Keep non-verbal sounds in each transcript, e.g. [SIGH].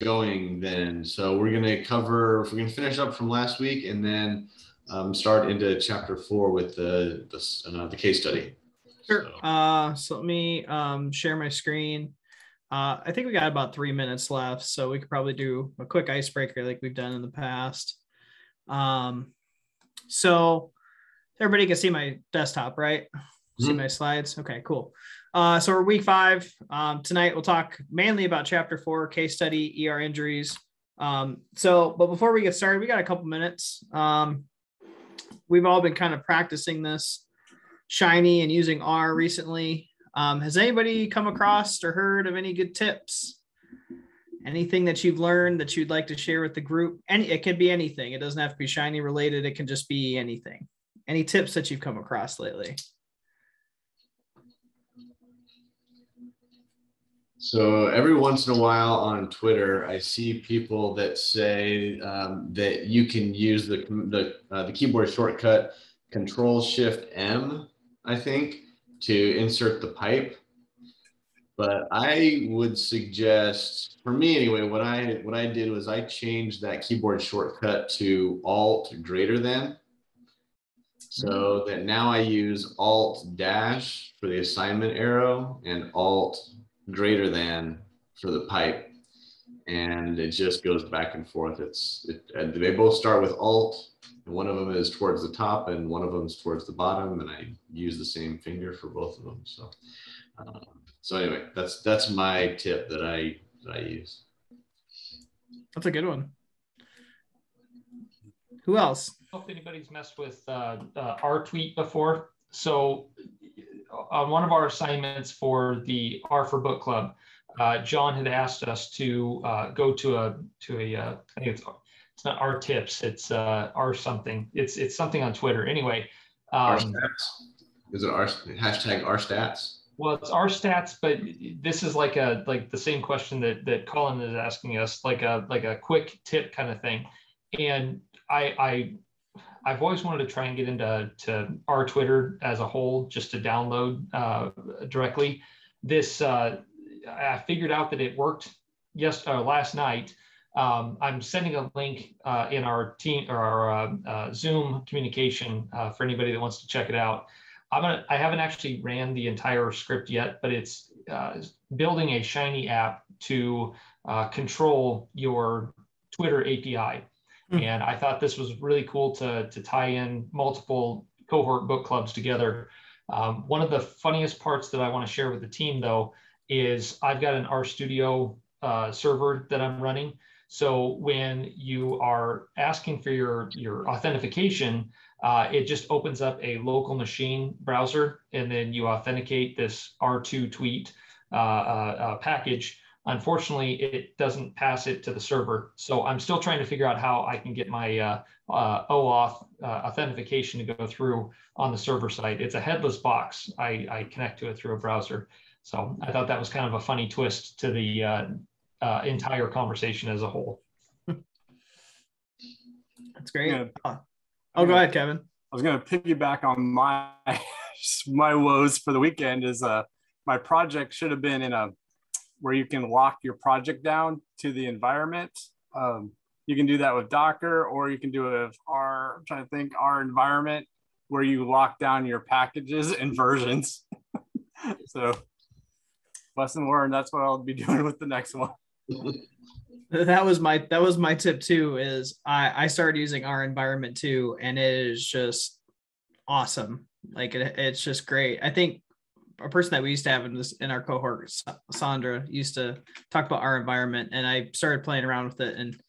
going then. So we're gonna cover. We're gonna finish up from last week and then um, start into chapter four with the the, uh, the case study. Sure. So. Uh, so let me um, share my screen. Uh, I think we got about three minutes left, so we could probably do a quick icebreaker like we've done in the past. Um, so everybody can see my desktop, right? Mm-hmm. See my slides? Okay, cool. Uh, so we're week five. Um, tonight we'll talk mainly about chapter four, case study, ER injuries. Um, so, but before we get started, we got a couple minutes. Um, we've all been kind of practicing this shiny and using R recently. Um, has anybody come across or heard of any good tips? Anything that you've learned that you'd like to share with the group? Any, it can be anything. It doesn't have to be shiny related. It can just be anything. Any tips that you've come across lately? So every once in a while on Twitter, I see people that say um, that you can use the the, uh, the keyboard shortcut Control Shift M, I think, to insert the pipe. But I would suggest, for me anyway, what I what I did was I changed that keyboard shortcut to Alt greater than, so that now I use Alt dash for the assignment arrow and Alt greater than for the pipe, and it just goes back and forth. It's it, they both start with Alt. And one of them is towards the top and one of them is towards the bottom. And i use the same finger for both of them. So um, so anyway that's that's my tip that i that i use. That's a good one. Who else? I don't know if anybody's messed with uh, uh, R-Tweet before. So on one of our assignments for the r for book club uh, john had asked us to uh, go to a to a uh, I think it's it's not our tips. It's uh, our something. It's it's something on Twitter. Anyway. Um, Is it our hashtag rstats? Well, it's rstats, but this is like a like the same question that that Collin is asking us, like a like a quick tip kind of thing. And I I I've always wanted to try and get into to our Twitter as a whole, just to download uh, directly. This uh, I figured out that it worked yes uh, last night um, I'm sending a link uh, in our team or our uh, uh, Zoom communication for anybody that wants to check it out. I'm gonna. I haven't actually ran the entire script yet, but it's building a Shiny app to control your Twitter API. Mm. And I thought this was really cool to to tie in multiple cohort book clubs together. Um, one of the funniest parts that I want to share with the team, though, is I've got an RStudio server that I'm running so when you are asking for your, your authentication, uh, it just opens up a local machine browser, and then you authenticate this rtweet uh, uh, uh, package. Unfortunately, it doesn't pass it to the server. So I'm still trying to figure out how I can get my uh, uh, OAuth authentication to go through on the server side. It's a headless box. I, I connect to it through a browser. So I thought that was kind of a funny twist to the uh, entire conversation as a whole. That's great. Gonna, oh, oh go ahead, Kevin. I was going to piggyback on my [LAUGHS] my woes for the weekend. Is uh my project should have been in a where you can lock your project down to the environment. Um, you can do that with Docker, or you can do it with our. I'm trying to think our environment where you lock down your packages and versions. [LAUGHS] so lesson learned. That's what I'll be doing with the next one that was my that was my tip too is i i started using our environment too and it is just awesome like it, it's just great i think a person that we used to have in this in our cohort sandra used to talk about our environment and i started playing around with it and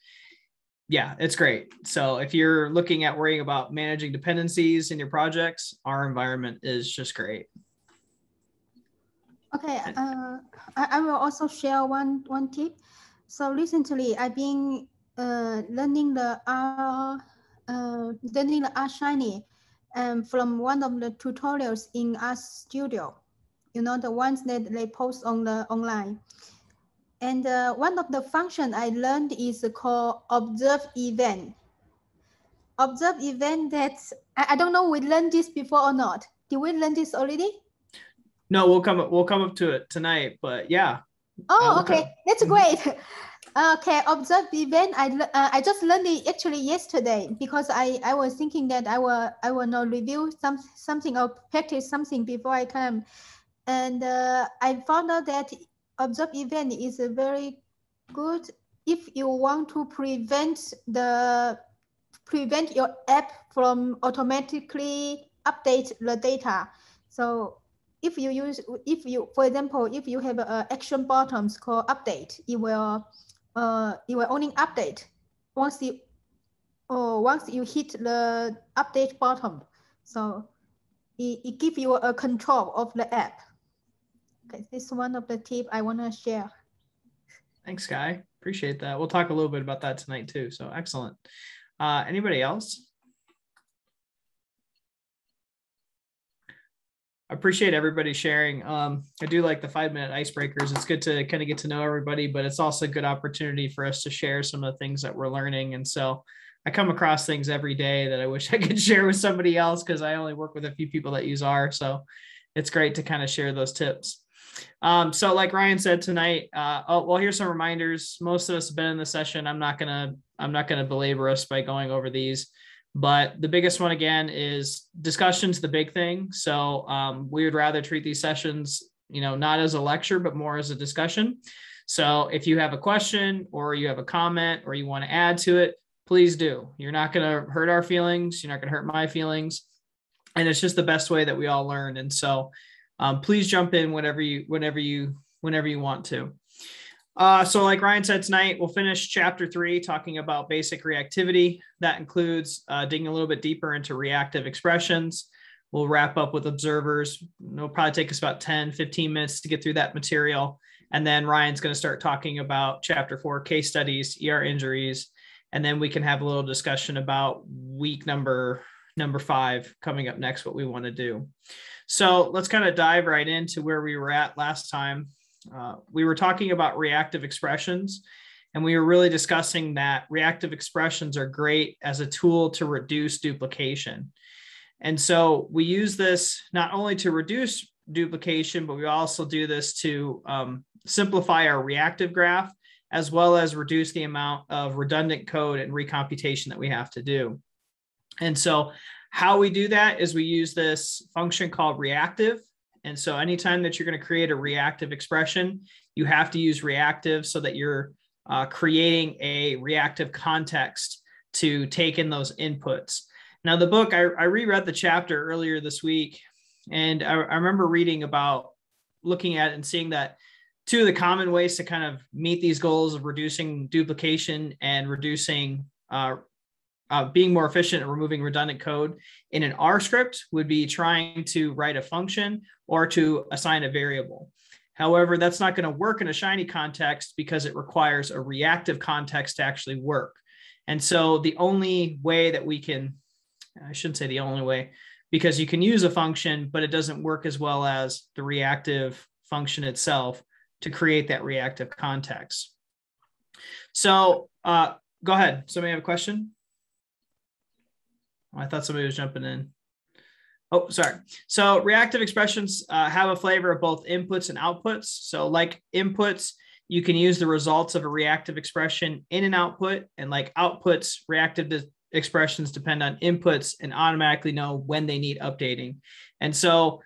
yeah it's great. So if you're looking at worrying about managing dependencies in your projects our environment is just great. Okay, uh, I, I will also share one, one tip. So recently I've been uh, learning the R, uh, learning the R Shiny um, from one of the tutorials in RStudio, you know, the ones that they post on the online. And uh, one of the function I learned is called observe event. Observe event that, I, I don't know we learned this before or not. Did we learn this already? No, we'll come up. We'll come up to it tonight. But yeah. Oh, okay, that's great. [LAUGHS] Okay, observe event. I uh, I just learned it actually yesterday because I I was thinking that I will I will not review some something or practice something before I come, and uh, I found out that observe event is a very good if you want to prevent the prevent your app from automatically update the data. So if you use if you for example if you have a action buttons called update, it will uh, it will only update once you oh, once you hit the update button. So it, it gives you a control of the app. This is one of the tip I want to share. Thanks, Guy. Appreciate that. We'll talk a little bit about that tonight too. So excellent. Uh, anybody else? I appreciate everybody sharing. Um, I do like the five minute icebreakers. It's good to kind of get to know everybody, but it's also a good opportunity for us to share some of the things that we're learning. And so I come across things every day that I wish I could [LAUGHS] share with somebody else because I only work with a few people that use R. So it's great to kind of share those tips. Um, so like Ryan said tonight, uh, oh, well, here's some reminders. Most of us have been in the session. I'm not gonna, I'm not gonna belabor us by going over these. But the biggest one again is discussion's the big thing. So um, we would rather treat these sessions, you know, not as a lecture, but more as a discussion. So if you have a question or you have a comment or you want to add to it, please do. You're not going to hurt our feelings. You're not going to hurt my feelings. And it's just the best way that we all learn. And so um, please jump in whenever you, whenever you, whenever you want to. Uh, so, like Ryan said tonight, we'll finish chapter three talking about basic reactivity. That includes uh, digging a little bit deeper into reactive expressions. We'll wrap up with observers. It'll probably take us about 10, 15 minutes to get through that material. And then Ryan's going to start talking about chapter four case studies, ER injuries. And then we can have a little discussion about week number number five coming up next, what we want to do. So let's kind of dive right into where we were at last time. Uh, we were talking about reactive expressions, and we were really discussing that reactive expressions are great as a tool to reduce duplication. And so we use this not only to reduce duplication, but we also do this to um, simplify our reactive graph, as well as reduce the amount of redundant code and recomputation that we have to do. And so how we do that is we use this function called reactive. And so anytime that you're going to create a reactive expression, you have to use reactive so that you're uh, creating a reactive context to take in those inputs. Now, the book, I, I reread the chapter earlier this week, and I, I remember reading about looking at and seeing that two of the common ways to kind of meet these goals of reducing duplication and reducing uh, uh, being more efficient at removing redundant code in an R script would be trying to write a function or to assign a variable. However, that's not going to work in a Shiny context because it requires a reactive context to actually work. And so the only way that we can, I shouldn't say the only way, because you can use a function, but it doesn't work as well as the reactive function itself to create that reactive context. So uh, go ahead. Somebody have a question? I thought somebody was jumping in. Oh, sorry. So reactive expressions uh, have a flavor of both inputs and outputs. So like inputs, you can use the results of a reactive expression in an output and like outputs, reactive expressions depend on inputs and automatically know when they need updating. And so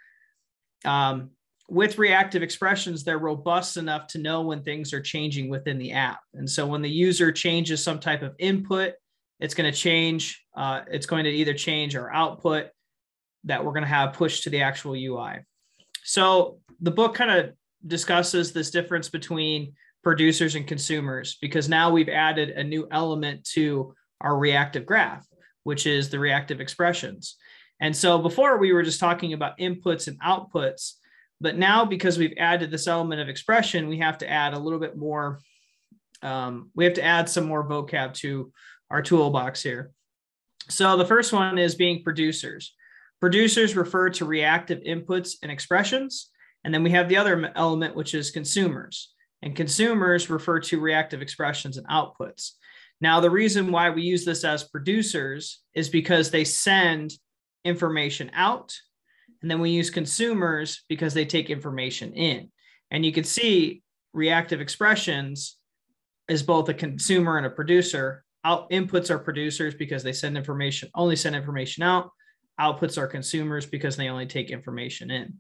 um, with reactive expressions, they're robust enough to know when things are changing within the app. And so when the user changes some type of input, it's going to change. Uh, it's going to either change our output that we're going to have pushed to the actual UI. So the book kind of discusses this difference between producers and consumers because now we've added a new element to our reactive graph, which is the reactive expressions. And so before we were just talking about inputs and outputs, but now because we've added this element of expression, we have to add a little bit more. Um, we have to add some more vocab to our toolbox here. So the first one is being producers. Producers refer to reactive inputs and expressions. And then we have the other element, which is consumers. And consumers refer to reactive expressions and outputs. Now, the reason why we use this as producers is because they send information out. And then we use consumers because they take information in. And you can see reactive expressions is both a consumer and a producer. Out inputs are producers because they send information, only send information out. Outputs are consumers because they only take information in.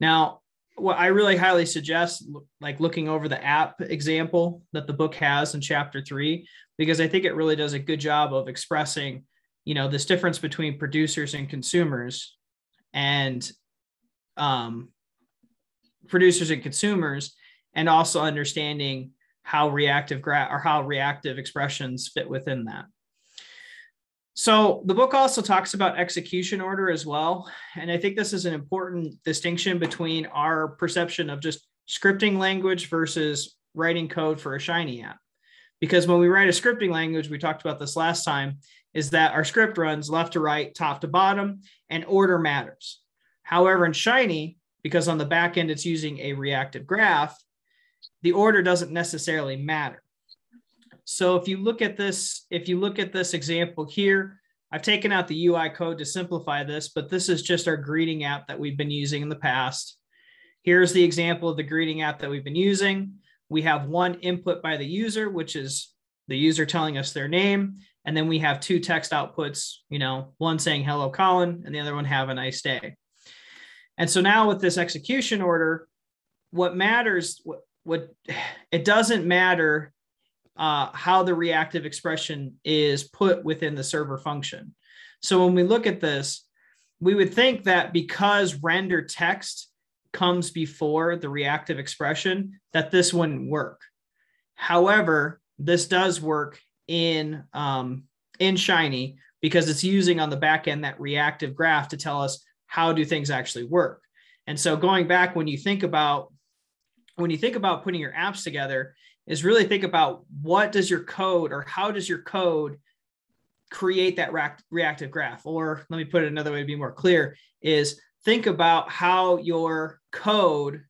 Now, what I really highly suggest, like looking over the app example that the book has in chapter three, because I think it really does a good job of expressing, you know, this difference between producers and consumers, and um, producers and consumers, and also understanding how reactive gra- or how reactive expressions fit within that. So the book also talks about execution order as well. And I think this is an important distinction between our perception of just scripting language versus writing code for a Shiny app. Because when we write a scripting language, we talked about this last time, is that our script runs left to right, top to bottom, and order matters. However, in Shiny, because on the back end it's using a reactive graph, the order doesn't necessarily matter. So if you look at this, if you look at this example here, I've taken out the UI code to simplify this, but this is just our greeting app that we've been using in the past. Here's the example of the greeting app that we've been using. We have one input by the user, which is the user telling us their name. And then we have two text outputs, you know, one saying hello, Collin, and the other one have a nice day. And so now with this execution order, what matters, what, it doesn't matter uh, how the reactive expression is put within the server function. So when we look at this, we would think that because render text comes before the reactive expression, that this wouldn't work. However, this does work in um, in Shiny because it's using on the back end that reactive graph to tell us how do things actually work. And so going back when you think about when you think about putting your apps together, is really think about what does your code or how does your code create that reactive graph? Or let me put it another way to be more clear is think about how your code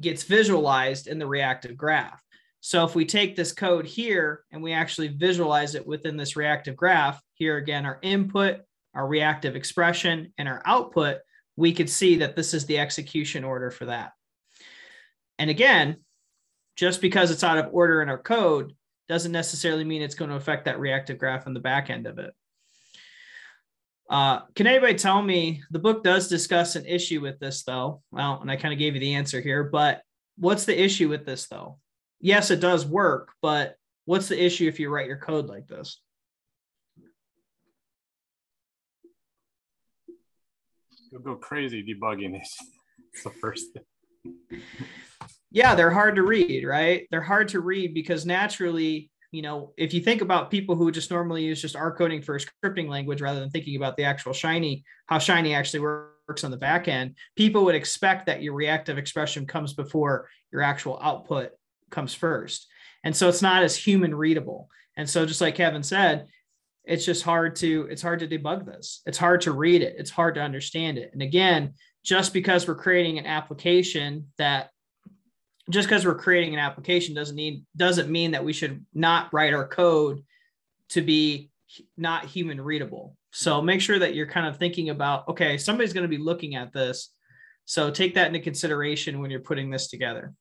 gets visualized in the reactive graph. So if we take this code here and we actually visualize it within this reactive graph here again our input our reactive expression and our output we could see that this is the execution order for that and again just because it's out of order in our code doesn't necessarily mean it's going to affect that reactive graph on the back end of it. Uh, can anybody tell me the book does discuss an issue with this though? Well, and I kind of gave you the answer here, but what's the issue with this though? Yes, it does work, but what's the issue if you write your code like this? You'll go crazy debugging it. [LAUGHS] It's the first thing yeah, they're hard to read, right? They're hard to read because naturally, you know, if you think about people who just normally use just R coding for a scripting language rather than thinking about the actual Shiny, how Shiny actually works on the back end, people would expect that your reactive expression comes before your actual output comes first. And so it's not as human readable. And so just like Kevin said, it's just hard to it's hard to debug this. It's hard to read it. It's hard to understand it. And again, just because we're creating an application that just because we're creating an application doesn't need doesn't mean that we should not write our code to be not human readable. So make sure that you're kind of thinking about okay, somebody's going to be looking at this. So take that into consideration when you're putting this together.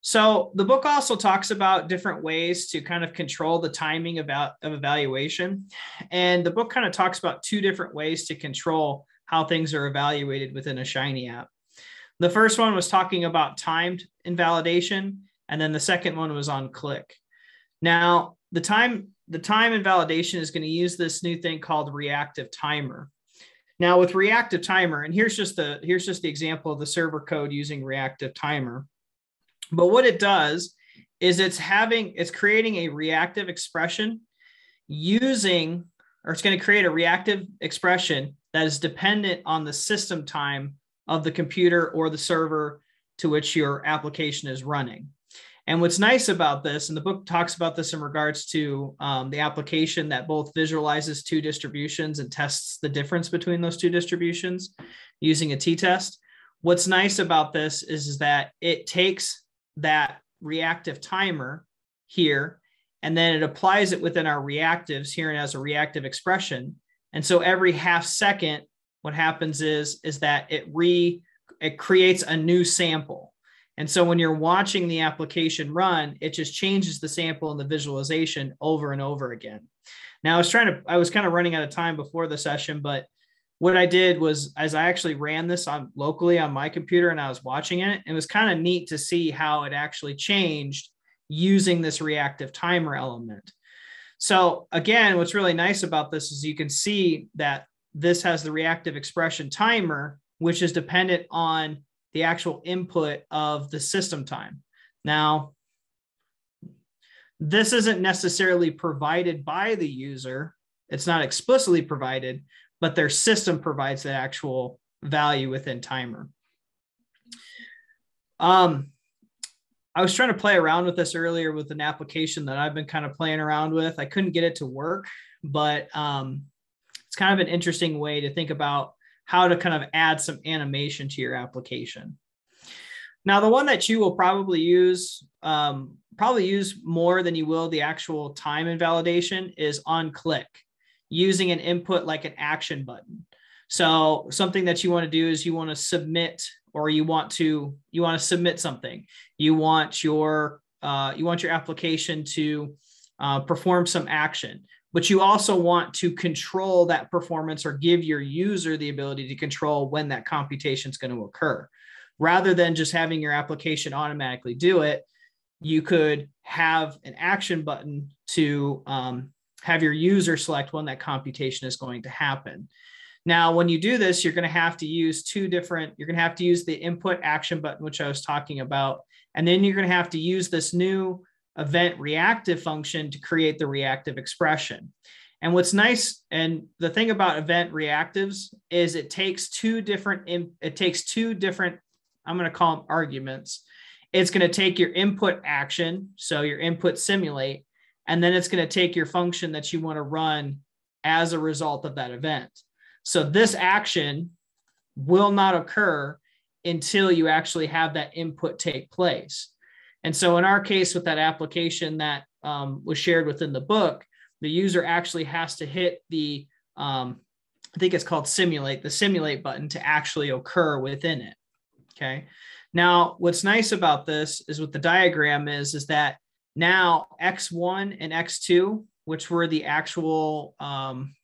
So the book also talks about different ways to kind of control the timing about of evaluation. And the book kind of talks about two different ways to control how things are evaluated within a Shiny app. The first one was talking about timed invalidation, and then the second one was on click. Now, the time the time invalidation is going to use this new thing called reactive timer. Now, with reactive timer, and here's just the here's just the example of the server code using reactive timer. But what it does is it's having it's creating a reactive expression using or it's going to create a reactive expression that is dependent on the system time of the computer or the server to which your application is running. And what's nice about this, and the book talks about this in regards to um, the application that both visualizes two distributions and tests the difference between those two distributions using a t-test. What's nice about this is, is that it takes that reactive timer here and then it applies it within our reactives here and as a reactive expression. And so every half second, what happens is is that it re it creates a new sample And so when you're watching the application run, it just changes the sample and the visualization over and over again. Now I was trying to, I was kind of running out of time before the session, but what I did was as I actually ran this on locally on my computer and I was watching it, it was kind of neat to see how it actually changed using this reactive timer element. So again, what's really nice about this is you can see that this has the reactive expression timer, which is dependent on the actual input of the system time. Now, this isn't necessarily provided by the user. It's not explicitly provided, but their system provides the actual value within timer. Um, I was trying to play around with this earlier with an application that I've been kind of playing around with. I couldn't get it to work, but um, it's kind of an interesting way to think about how to kind of add some animation to your application. Now, the one that you will probably use, um, probably use more than you will the actual time invalidation is on click using an input like an action button. So something that you want to do is you want to submit or you want to you want to submit something. You want your uh, you want your application to uh, perform some action, but you also want to control that performance or give your user the ability to control when that computation is going to occur. Rather than just having your application automatically do it, you could have an action button to um, have your user select when that computation is going to happen. Now, when you do this, you're going to have to use two different, you're going to have to use the input action button, which I was talking about. And then you're going to have to use this new event reactive function to create the reactive expression. And what's nice, and the thing about event reactives is it takes two different, it takes two different, I'm going to call them arguments. It's going to take your input action, so your input simulate, and then it's going to take your function that you want to run as a result of that event. So this action will not occur until you actually have that input take place. And so in our case with that application that um, was shared within the book, the user actually has to hit the, um, I think it's called simulate, the simulate button to actually occur within it. Okay. Now, what's nice about this is what the diagram is, is that now, X1 and X2, which were the actual, um,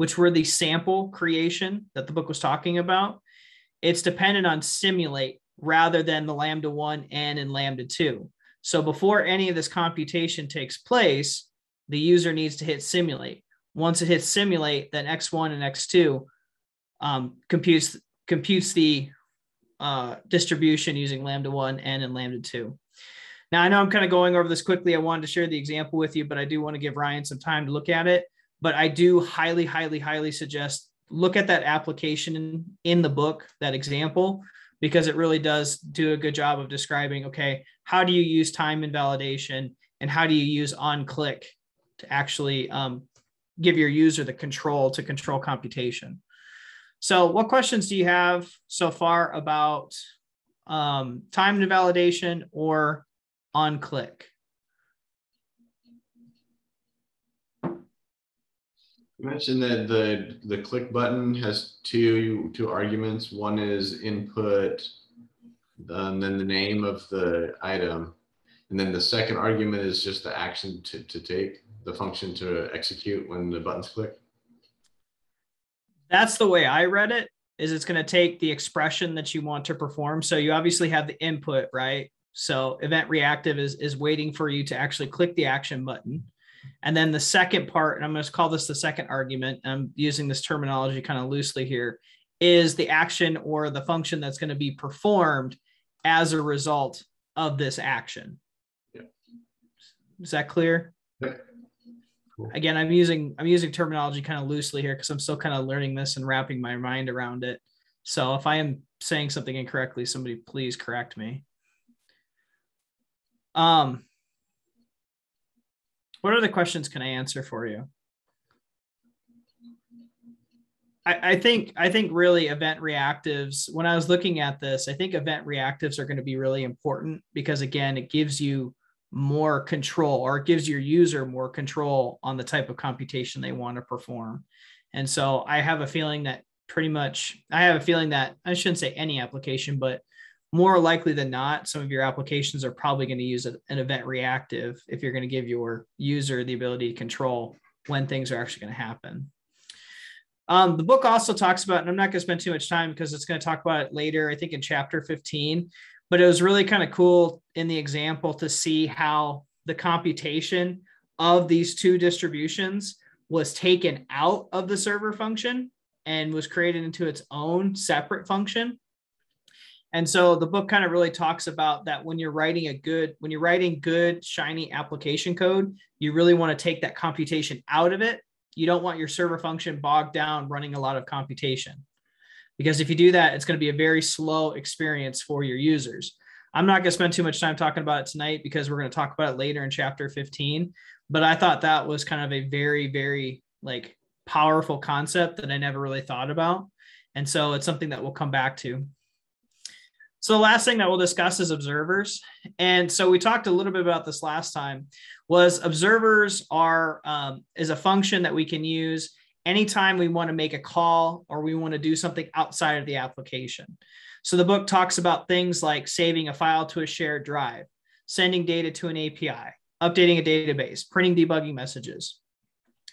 which were the sample creation that the book was talking about, it's dependent on simulate rather than the Lambda 1 and in Lambda 2. So before any of this computation takes place, the user needs to hit simulate. Once it hits simulate, then X1 and X2 um, computes computes the uh, distribution using Lambda 1 and in Lambda 2. Now, I know I'm kind of going over this quickly. I wanted to share the example with you, but I do want to give Ryan some time to look at it. But I do highly, highly, highly suggest look at that application in, the book, that example, because it really does do a good job of describing okay, how do you use time invalidation and how do you use on click to actually um, give your user the control to control computation. So, what questions do you have so far about um, time invalidation or on click. You mentioned that the the click button has two two arguments. One is input, and then the name of the item, and then the second argument is just the action to, to take, the function to execute when the buttons click. That's the way I read it. Is it's going to take the expression that you want to perform. So you obviously have the input, right? So event reactive is, is waiting for you to actually click the action button. And then the second part, and I'm going to call this the second argument, I'm using this terminology kind of loosely here, is the action or the function that's going to be performed as a result of this action. Yeah. Is that clear? Yeah. Cool. Again, I'm using I'm using terminology kind of loosely here because I'm still kind of learning this and wrapping my mind around it. So if I am saying something incorrectly, somebody please correct me. Um, what other questions can I answer for you? I, I think I think really event reactives. When I was looking at this, I think event reactives are going to be really important because again, it gives you more control or it gives your user more control on the type of computation they want to perform. And so I have a feeling that pretty much I have a feeling that I shouldn't say any application, but more likely than not, some of your applications are probably going to use an event reactive if you're going to give your user the ability to control when things are actually going to happen. Um, the book also talks about, and I'm not going to spend too much time because it's going to talk about it later, I think in chapter 15, but it was really kind of cool in the example to see how the computation of these two distributions was taken out of the server function and was created into its own separate function. And so the book kind of really talks about that when you're writing a good, when you're writing good, shiny application code, you really want to take that computation out of it. You don't want your server function bogged down running a lot of computation. Because if you do that, it's going to be a very slow experience for your users. I'm not going to spend too much time talking about it tonight because we're going to talk about it later in chapter 15. But I thought that was kind of a very, very like powerful concept that I never really thought about. And so it's something that we'll come back to. So the last thing that we'll discuss is observers. And so we talked a little bit about this last time was observers are um, is a function that we can use anytime we want to make a call or we want to do something outside of the application. So the book talks about things like saving a file to a shared drive, sending data to an API, updating a database, printing debugging messages.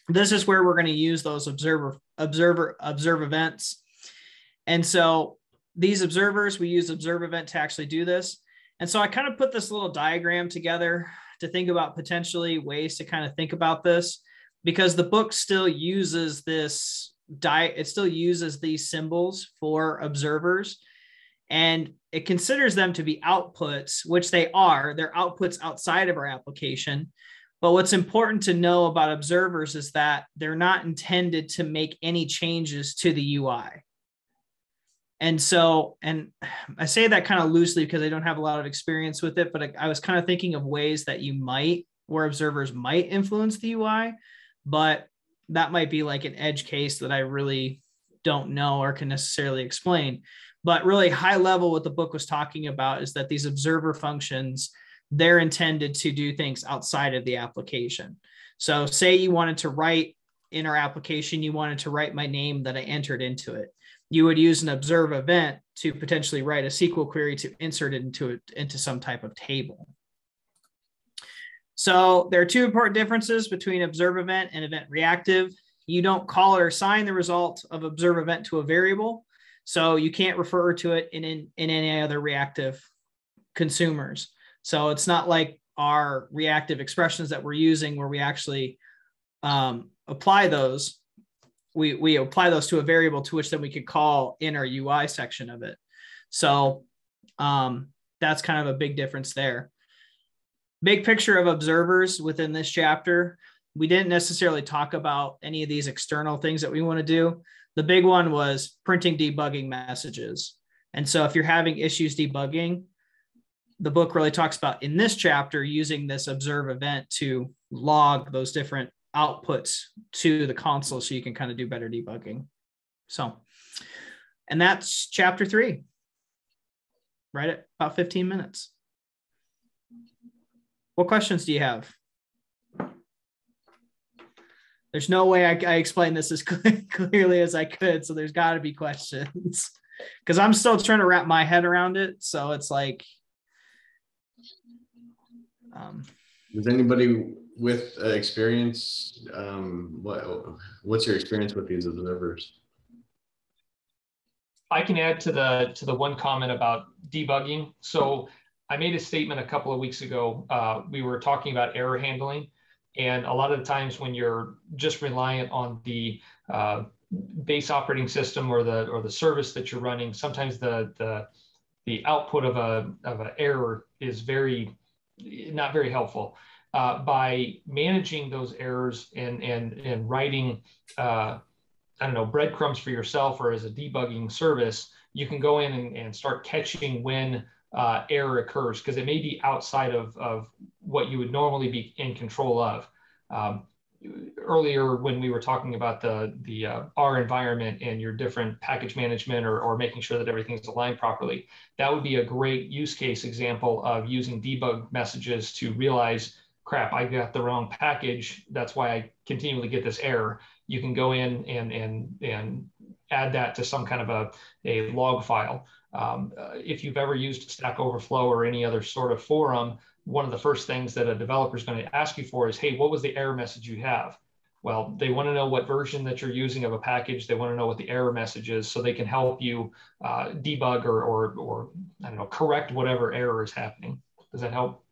This is where we're going to use those observer observer observe events. And so these observers, we use observe event to actually do this. And so I kind of put this little diagram together to think about potentially ways to kind of think about this because the book still uses this di it still uses these symbols for observers and it considers them to be outputs which they are. They're outputs outside of our application. But what's important to know about observers is that they're not intended to make any changes to the UI and so, and I say that kind of loosely because I don't have a lot of experience with it, but I, I was kind of thinking of ways that you might, where observers might influence the UI, but that might be like an edge case that I really don't know or can necessarily explain. But really, high level, what the book was talking about is that these observer functions, they're intended to do things outside of the application. So, say you wanted to write in our application, you wanted to write my name that I entered into it you would use an observe event to potentially write a SQL query to insert it into it into some type of table. So there are two important differences between observe event and event reactive. You don't call or assign the result of observe event to a variable. So you can't refer to it in, in, in any other reactive consumers. So it's not like our reactive expressions that we're using where we actually um, apply those we we apply those to a variable to which then we could call in our UI section of it. So um, that's kind of a big difference there. Big picture of observers within this chapter. We didn't necessarily talk about any of these external things that we want to do. The big one was printing debugging messages. And so if you're having issues debugging, the book really talks about in this chapter using this observe event to log those different outputs to the console so you can kind of do better debugging. So, and that's chapter three, right at about 15 minutes. What questions do you have? There's no way I, I explain this as [LAUGHS] clearly as I could, so there's got to be questions [LAUGHS] because I'm still trying to wrap my head around it. So it's like, um, does anybody with uh, experience, um, what what's your experience with these observers? I can add to the to the one comment about debugging. So I made a statement a couple of weeks ago. Uh, we were talking about error handling, and a lot of the times when you're just reliant on the uh, base operating system or the or the service that you're running, sometimes the the the output of a of an error is very not very helpful uh, by managing those errors and and and writing uh, I don't know breadcrumbs for yourself or as a debugging service, you can go in and, and start catching when uh, error occurs because it may be outside of, of what you would normally be in control of. Um, earlier when we were talking about the the uh, R environment and your different package management or, or making sure that everything's aligned properly, that would be a great use case example of using debug messages to realize crap, I got the wrong package. That's why I continually get this error. You can go in and and and add that to some kind of a, a log file. Um, uh, if you've ever used Stack Overflow or any other sort of forum, one of the first things that a developer is going to ask you for is, hey, what was the error message you have? Well, they want to know what version that you're using of a package. They want to know what the error message is so they can help you uh, debug or, or, or, I don't know, correct whatever error is happening. Does that help?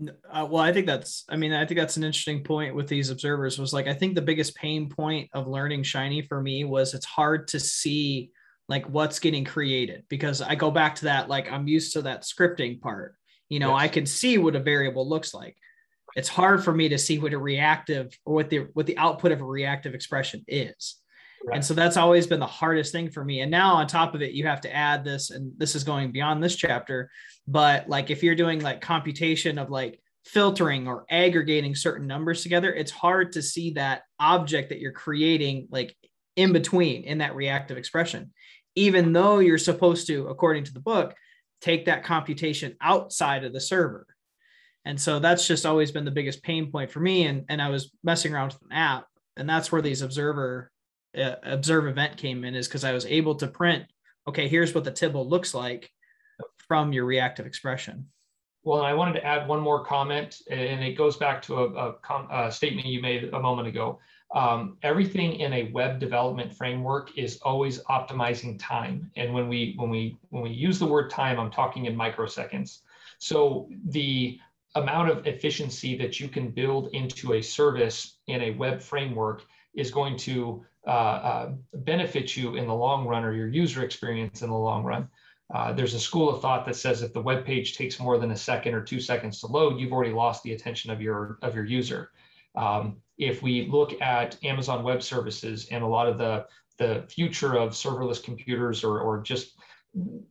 Uh, well, I think that's, I mean, I think that's an interesting point with these observers was like, I think the biggest pain point of learning Shiny for me was it's hard to see like what's getting created because I go back to that, like I'm used to that scripting part. You know, yes. I can see what a variable looks like. It's hard for me to see what a reactive or what the what the output of a reactive expression is. Right. And so that's always been the hardest thing for me. And now on top of it, you have to add this, and this is going beyond this chapter. But like if you're doing like computation of like filtering or aggregating certain numbers together, it's hard to see that object that you're creating like in between in that reactive expression, even though you're supposed to, according to the book, take that computation outside of the server. And so that's just always been the biggest pain point for me. And, and I was messing around with an app, and that's where these observer uh, observe event came in is because I was able to print, okay, here's what the Tibble looks like from your reactive expression. Well, I wanted to add one more comment, and it goes back to a, a, a statement you made a moment ago. Um, everything in a web development framework is always optimizing time, and when we when we when we use the word time, I'm talking in microseconds. So the amount of efficiency that you can build into a service in a web framework is going to uh, uh, benefit you in the long run or your user experience in the long run. Uh, there's a school of thought that says if the web page takes more than a second or two seconds to load, you've already lost the attention of your of your user. Um, if we look at Amazon Web Services and a lot of the the future of serverless computers or, or just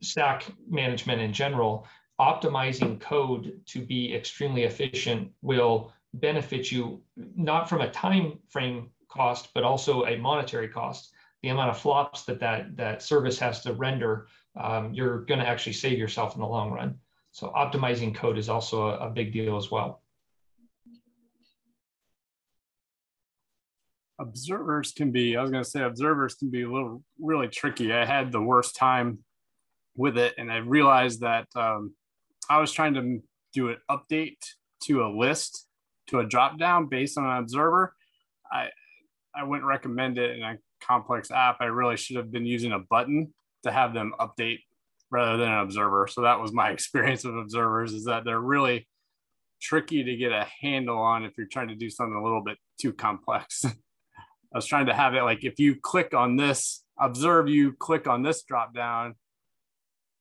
stack management in general, optimizing code to be extremely efficient will benefit you not from a time frame cost, but also a monetary cost. The amount of flops that that, that service has to render, um, you're going to actually save yourself in the long run. So optimizing code is also a, a big deal as well. Observers can be, I was going to say, observers can be a little really tricky. I had the worst time with it, and I realized that um, I was trying to do an update to a list to a drop down based on an observer. I I wouldn't recommend it in a complex app. I really should have been using a button to have them update rather than an observer. So that was my [LAUGHS] experience with observers is that they're really tricky to get a handle on if you're trying to do something a little bit too complex. [LAUGHS] I was trying to have it like if you click on this observe, you click on this drop down,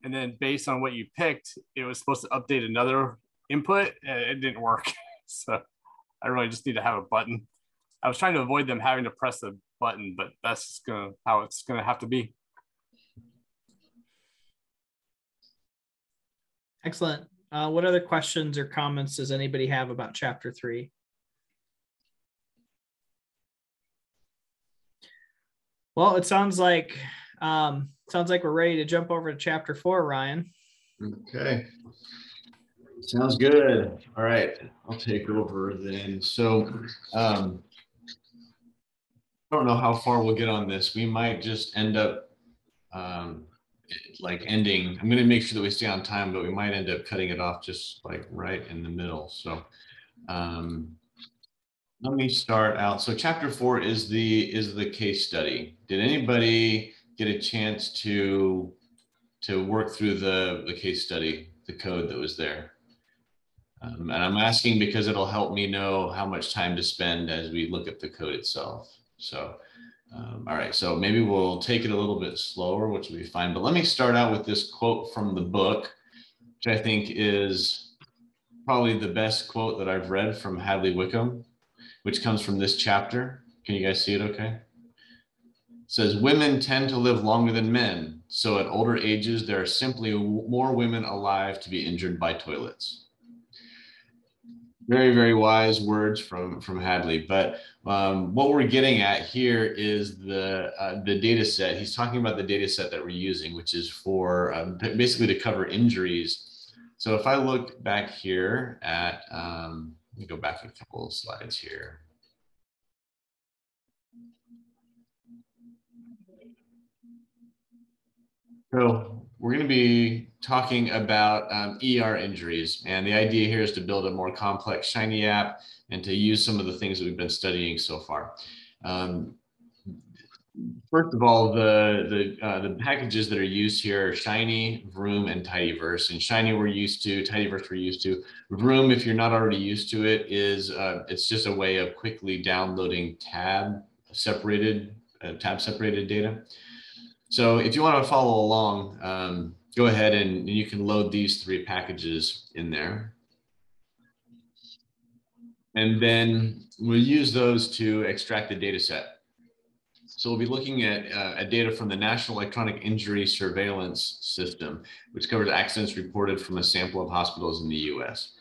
and then based on what you picked, it was supposed to update another input. It didn't work. [LAUGHS] So I really just need to have a button. I was trying to avoid them having to press the button, but that's gonna how it's gonna have to be. Excellent. Uh, what other questions or comments does anybody have about chapter three? Well, it sounds like um, sounds like we're ready to jump over to chapter four, Ryan. Okay. Sounds good. All right, I'll take over then. So, um, I don't know how far we'll get on this. We might just end up um, like ending. I'm going to make sure that we stay on time, but we might end up cutting it off just like right in the middle. So um, let me start out. So chapter four is the is the case study. Did anybody get a chance to to work through the the case study, the code that was there? Um, and I'm asking because it'll help me know how much time to spend as we look at the code itself. So, um, all right, so maybe we'll take it a little bit slower, which will be fine. But let me start out with this quote from the book, which I think is probably the best quote that I've read from Hadley Wickham, which comes from this chapter. Can you guys see it okay? It says, Women tend to live longer than men. So at older ages, there are simply more women alive to be injured by toilets very very wise words from from hadley. But um, what we're getting at here is the uh, the data set. He's talking about the data set that we're using which is for um, basically to cover injuries. So if i look back here at um, let me go back a couple of slides here. So we're going to be talking about um, ER injuries. And the idea here is to build a more complex Shiny app and to use some of the things that we've been studying so far. Um, first of all, the the uh, the packages that are used here are Shiny, Vroom, and Tidyverse. And Shiny we're used to, Tidyverse we're used to. Vroom, if you're not already used to it, is uh, it's just a way of quickly downloading tab separated uh, tab separated data. So if you want to follow along, um, go ahead and you can load these three packages in there. And then we'll use those to extract the data set. So we'll be looking at, uh, data from the National Electronic Injury Surveillance System, which covers accidents reported from a sample of hospitals in the US,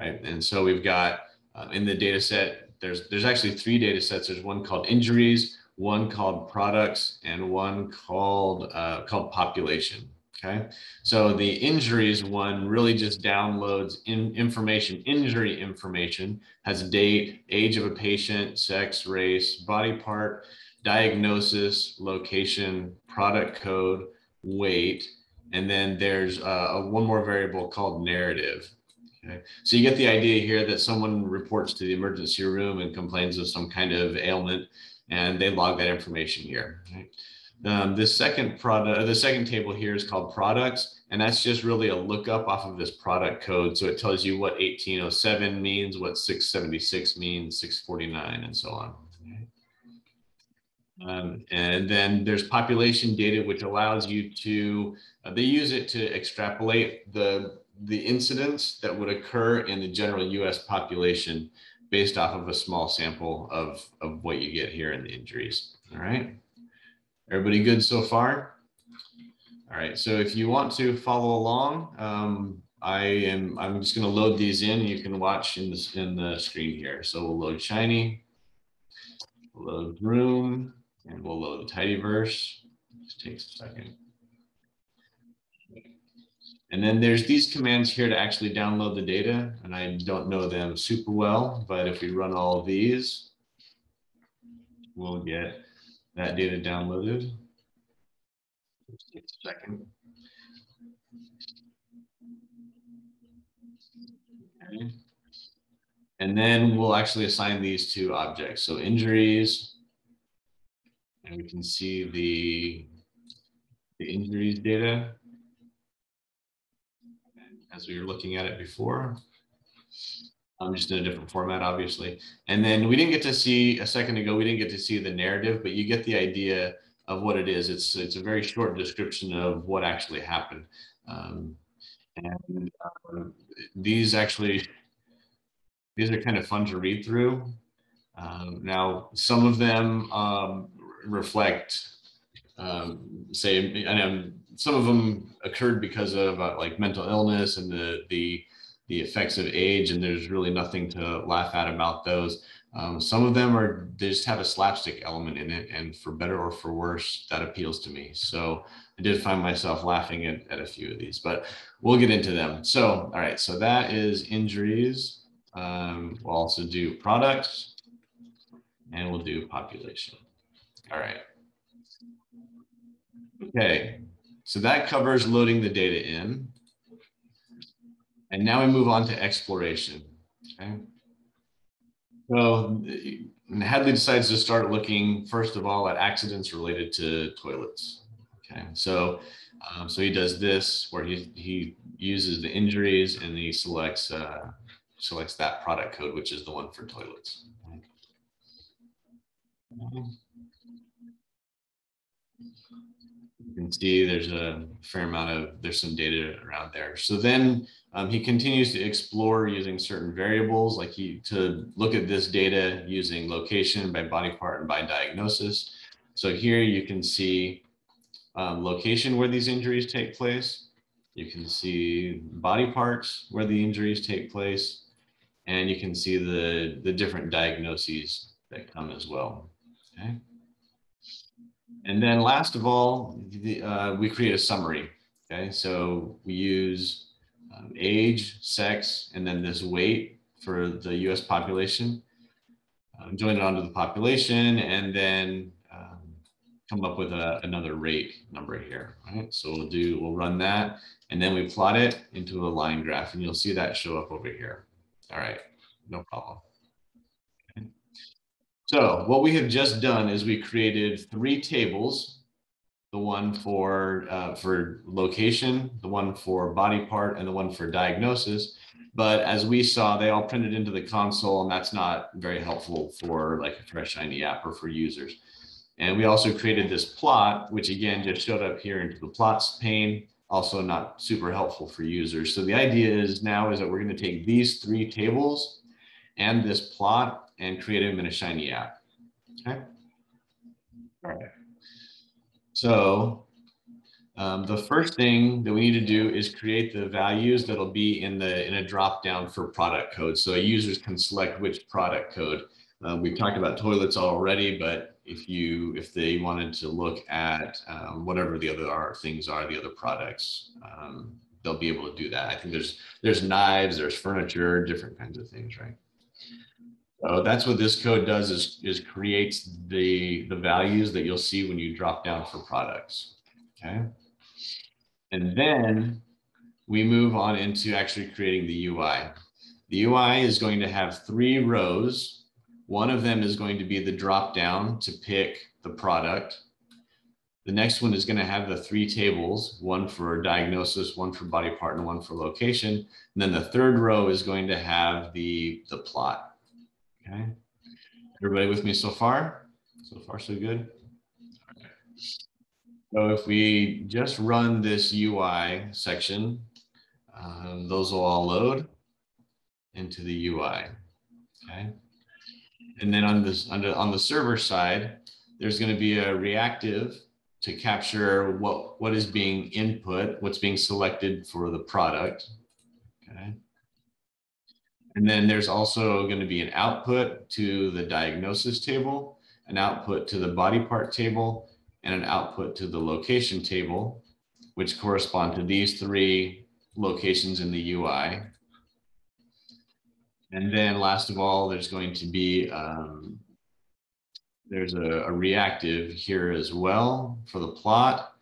right? And so we've got uh, in the data set, there's, there's actually three data sets. There's one called injuries, one called products, and one called, uh, called population. Okay, so the injuries one really just downloads in information, injury information, has date, age of a patient, sex, race, body part, diagnosis, location, product code, weight, and then there's uh, one more variable called narrative. Okay. So you get the idea here that someone reports to the emergency room and complains of some kind of ailment, and they log that information here. Right? Um, the second product, the second table here is called products, and that's just really a lookup off of this product code. So it tells you what 1807 means, what 676 means, 649, and so on. Um, and then there's population data, which allows you to, uh, they use it to extrapolate the, the incidents that would occur in the general US population based off of a small sample of, of what you get here in the injuries. All right. Everybody good so far? All right, so if you want to follow along, um, I am, I'm just gonna load these in. You can watch in the, in the screen here. So we'll load Shiny, load vroom, and we'll load Tidyverse. Just takes a second. And then there's these commands here to actually download the data, and I don't know them super well, but if we run all of these, we'll get that data downloaded. Just a second. Okay. And then we'll actually assign these to objects. So injuries, and we can see the, the injuries data as we were looking at it before um, just in a different format, obviously. And then we didn't get to see a second ago, we didn't get to see the narrative, but you get the idea of what it is. It's, it's a very short description of what actually happened. Um, and uh, these actually, these are kind of fun to read through. Um, now, some of them um, reflect, um, say, and some of them occurred because of uh, like mental illness and the the the effects of age, and there's really nothing to laugh at about those. Um, some of them are they just have a slapstick element in it, and for better or for worse, that appeals to me. So I did find myself laughing at, at a few of these, but we'll get into them. So all right, so that is injuries. Um, we'll also do products, and we'll do population. All right. Okay, so that covers loading the data in. And now we move on to exploration. Okay. So Hadley decides to start looking, first of all, at accidents related to toilets. Okay. So, um, so he does this where he, he uses the injuries and he selects, uh, selects that product code, which is the one for toilets. Okay you can see there's a fair amount of, there's some data around there. So then um, he continues to explore using certain variables, like he to look at this data using location by body part and by diagnosis. So here you can see um, location where these injuries take place. You can see body parts where the injuries take place. And you can see the, the different diagnoses that come as well. Okay. And then last of all, the, uh, we create a summary. Okay, so we use um, age, sex, and then this weight for the US population. Um, join it onto the population and then um, come up with a, another rate number here, right? So we'll do, we'll run that and then we plot it into a line graph and you'll see that show up over here. All right, no problem. So what we have just done is we created three tables, the one for, uh, for location, the one for body part, and the one for diagnosis. But as we saw, they all printed into the console and that's not very helpful for like a fresh shiny app or for users. And we also created this plot, which again just showed up here into the plots pane, also not super helpful for users. So the idea is now is that we're going to take these three tables and this plot and create them in a Shiny app. Okay. All right. So um, the first thing that we need to do is create the values that'll be in the in a drop down for product code. So users can select which product code. Uh, we've talked about toilets already, but if you if they wanted to look at um, whatever the other are, things are, the other products, um, they'll be able to do that. I think there's there's knives, there's furniture, different kinds of things, right? So that's what this code does is, is creates the, the values that you'll see when you drop down for products, okay? And then we move on into actually creating the UI. The UI is going to have three rows. One of them is going to be the drop down to pick the product. The next one is going to have the three tables, one for diagnosis, one for body part, and one for location. And then the third row is going to have the, the plot. Okay. Everybody with me so far? So far, so good. So if we just run this UI section, um, those will all load into the UI. Okay. And then on this under on the server side, there's going to be a reactive to capture what what is being input, what's being selected for the product. Okay. And then there's also going to be an output to the diagnosis table, an output to the body part table, and an output to the location table, which correspond to these three locations in the UI. And then last of all, there's going to be, um, there's a, a, reactive here as well for the plot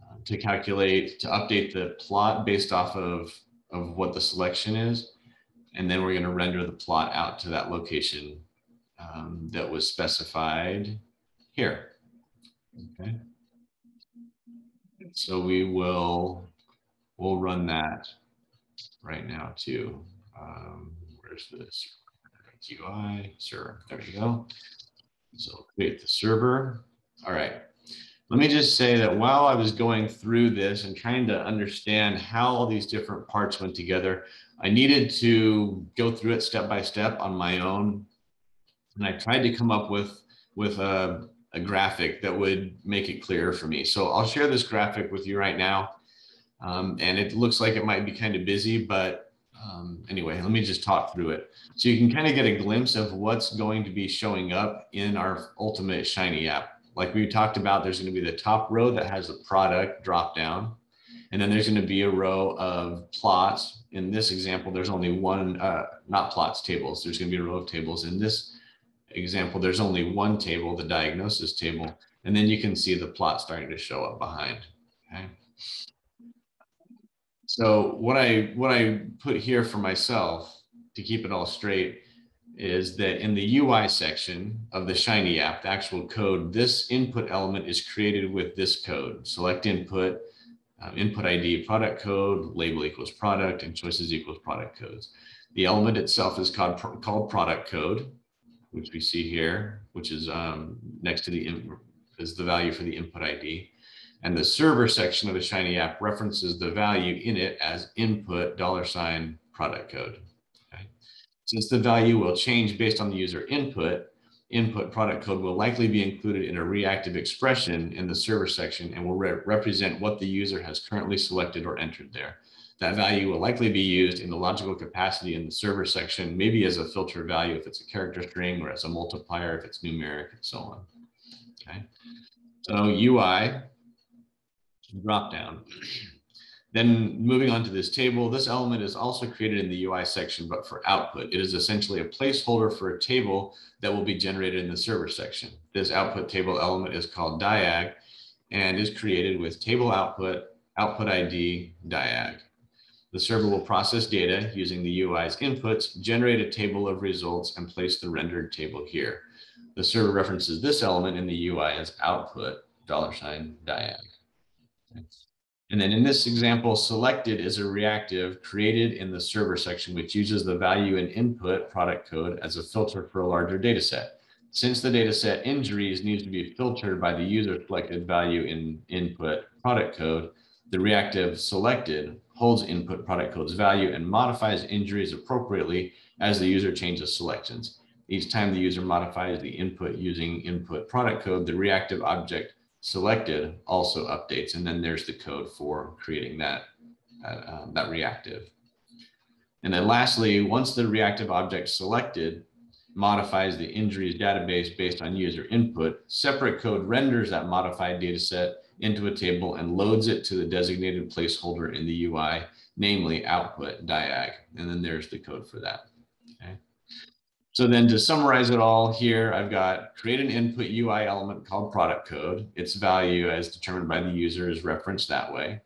uh, to calculate, to update the plot based off of, of what the selection is. And then we're going to render the plot out to that location um, that was specified here. Okay. So we will, we'll run that right now too. Um, where's this UI? Sure, there you go. So create the server. All right. Let me just say that while I was going through this and trying to understand how all these different parts went together, I needed to go through it step by step on my own. And I tried to come up with, with a, a graphic that would make it clear for me. So I'll share this graphic with you right now. Um, and it looks like it might be kind of busy, but um, anyway, let me just talk through it. So you can kind of get a glimpse of what's going to be showing up in our ultimate Shiny app. Like we talked about, there's going to be the top row that has the product drop down. And then there's going to be a row of plots. In this example, there's only one, uh, not plots, tables. There's going to be a row of tables. In this example, there's only one table, the diagnosis table. And then you can see the plot starting to show up behind. Okay. So what I what I put here for myself to keep it all straight is that in the UI section of the Shiny app, the actual code, this input element is created with this code. Select input, um, input ID, product code, label equals product, and choices equals product codes. The element itself is called, called product code, which we see here, which is um, next to the is the value for the input ID. And the server section of the Shiny app references the value in it as input dollar sign product code. Okay. Since the value will change based on the user input, input product code will likely be included in a reactive expression in the server section and will re represent what the user has currently selected or entered there. That value will likely be used in the logical capacity in the server section, maybe as a filter value if it's a character string or as a multiplier if it's numeric and so on. Okay. So UI drop down. Then moving on to this table, this element is also created in the UI section, but for output. It is essentially a placeholder for a table that will be generated in the server section. This output table element is called diag and is created with table output, output ID, diag. The server will process data using the UI's inputs, generate a table of results, and place the rendered table here. The server references this element in the UI as output dollar sign diag. And then in this example, selected is a reactive created in the server section, which uses the value and input product code as a filter for a larger data set. Since the data set injuries needs to be filtered by the user selected value in input product code, the reactive selected holds input product code's value and modifies injuries appropriately as the user changes selections. Each time the user modifies the input using input product code, the reactive object selected also updates. And then there's the code for creating that, uh, um, that reactive. And then lastly, once the reactive object selected modifies the injuries database based on user input, separate code renders that modified data set into a table and loads it to the designated placeholder in the UI, namely output diag. And then there's the code for that. So then to summarize it all here, I've got create an input UI element called product code. Its value as determined by the user is referenced that way.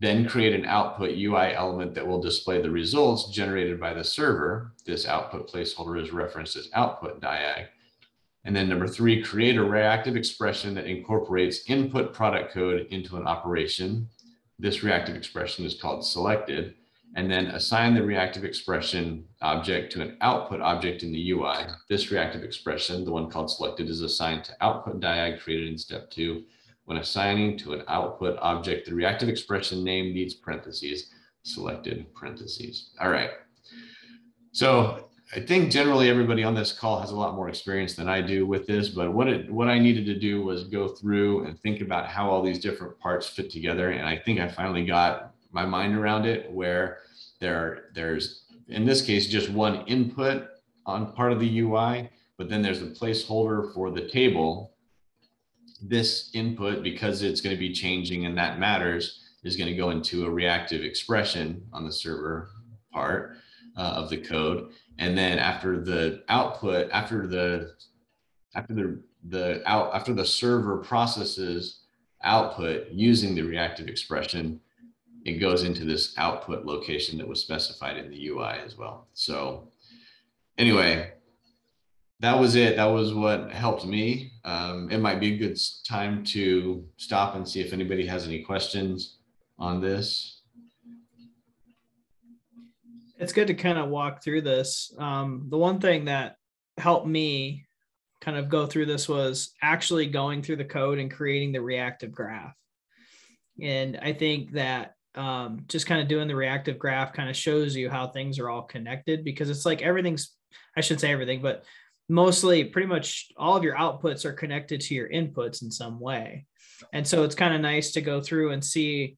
Then create an output UI element that will display the results generated by the server. This output placeholder is referenced as output diag. And then number three, create a reactive expression that incorporates input product code into an operation. This reactive expression is called selected. And then assign the reactive expression object to an output object in the UI. This reactive expression, the one called selected, is assigned to output diag created in step two. When assigning to an output object, the reactive expression name needs parentheses, selected parentheses. All right. So I think generally everybody on this call has a lot more experience than I do with this, but what it what I needed to do was go through and think about how all these different parts fit together. And I think I finally got my mind around it where there there's in this case just one input on part of the UI, but then there's a placeholder for the table this input, because it's going to be changing and that matters, is going to go into a reactive expression on the server part uh, of the code. And then after the output, after the after the the out after the server processes output using the reactive expression, it goes into this output location that was specified in the UI as well. So anyway, that was it. That was what helped me. Um, it might be a good time to stop and see if anybody has any questions on this. It's good to kind of walk through this. Um, the one thing that helped me kind of go through this was actually going through the code and creating the reactive graph. And I think that um, just kind of doing the reactive graph kind of shows you how things are all connected because it's like everything's, I should say everything, but mostly pretty much all of your outputs are connected to your inputs in some way. And so it's kind of nice to go through and see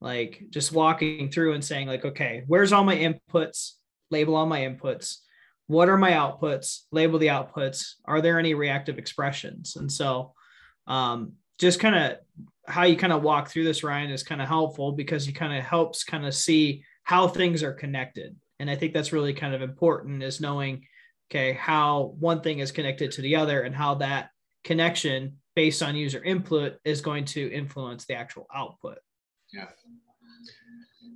like just walking through and saying like okay, where's all my inputs? Label all my inputs. What are my outputs? Label the outputs. Are there any reactive expressions? And so um, just kind of how you kind of walk through this Ryan is kind of helpful because you kind of helps kind of see how things are connected. And I think that's really kind of important is knowing okay, how one thing is connected to the other and how that connection based on user input is going to influence the actual output. Yeah.